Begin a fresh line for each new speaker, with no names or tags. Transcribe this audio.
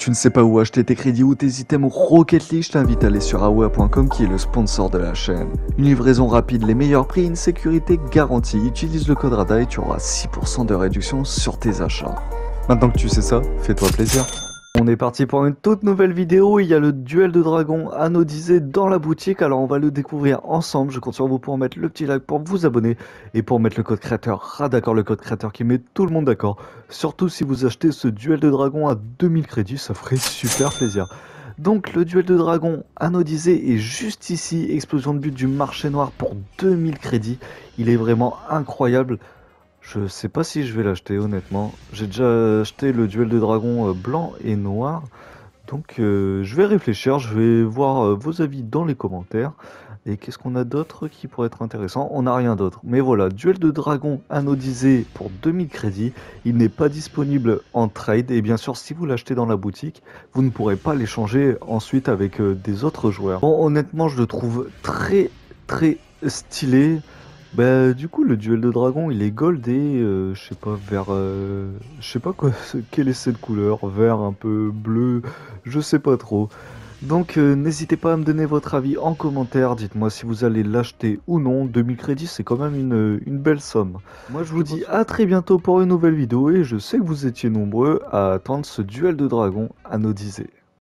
Tu ne sais pas où acheter tes crédits ou tes items Rocket League, je t'invite à aller sur Aware.com qui est le sponsor de la chaîne. Une livraison rapide, les meilleurs prix, une sécurité garantie. Utilise le code RADA et tu auras 6% de réduction sur tes achats. Maintenant que tu sais ça, fais-toi plaisir. On est parti pour une toute nouvelle vidéo, il y a le duel de dragons anodisé dans la boutique, alors on va le découvrir ensemble, je compte sur vous pour mettre le petit like pour vous abonner et pour mettre le code créateur. Ah d'accord le code créateur qui met tout le monde d'accord, surtout si vous achetez ce duel de dragons à 2000 crédits, ça ferait super plaisir. Donc le duel de dragons anodisé est juste ici, explosion de but du marché noir pour 2000 crédits, il est vraiment incroyable. Je sais pas si je vais l'acheter honnêtement. J'ai déjà acheté le duel de dragon euh, blanc et noir. Donc euh, je vais réfléchir, je vais voir euh, vos avis dans les commentaires. Et qu'est-ce qu'on a d'autre qui pourrait être intéressant? On n'a rien d'autre. Mais voilà, duel de dragon anodisé pour 2000 crédits. Il n'est pas disponible en trade. Et bien sûr, si vous l'achetez dans la boutique, vous ne pourrez pas l'échanger ensuite avec des autres joueurs. Bon, honnêtement, je le trouve très très stylé. Bah du coup le duel de dragon il est gold et euh, je sais pas vert euh, je sais pas quoi quelle est cette couleur vert un peu bleu je sais pas trop. Donc euh, n'hésitez pas à me donner votre avis en commentaire. Dites-moi si vous allez l'acheter ou non. 2000 crédits c'est quand même une, une belle somme. Moi je vous dis à très bientôt pour une nouvelle vidéo et je sais que vous étiez nombreux à attendre ce duel de dragon anodisé